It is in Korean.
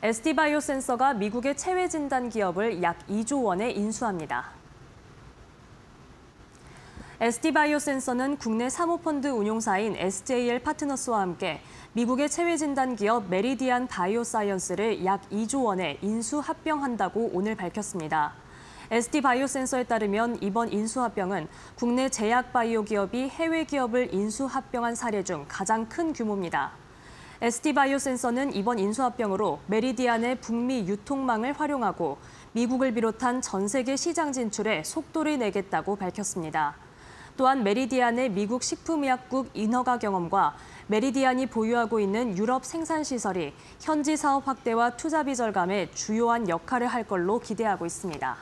ST바이오 센서가 미국의 체외 진단 기업을 약 2조 원에 인수합니다. ST바이오 센서는 국내 사모펀드 운용사인 SJL 파트너스와 함께 미국의 체외 진단 기업 메리디안 바이오사이언스를 약 2조 원에 인수 합병한다고 오늘 밝혔습니다. ST바이오 센서에 따르면 이번 인수 합병은 국내 제약 바이오 기업이 해외 기업을 인수 합병한 사례 중 가장 큰 규모입니다. ST바이오 센서는 이번 인수합병으로 메리디안의 북미 유통망을 활용하고 미국을 비롯한 전 세계 시장 진출에 속도를 내겠다고 밝혔습니다. 또한 메리디안의 미국 식품의약국 인허가 경험과 메리디안이 보유하고 있는 유럽 생산시설이 현지 사업 확대와 투자비 절감에 주요한 역할을 할 걸로 기대하고 있습니다.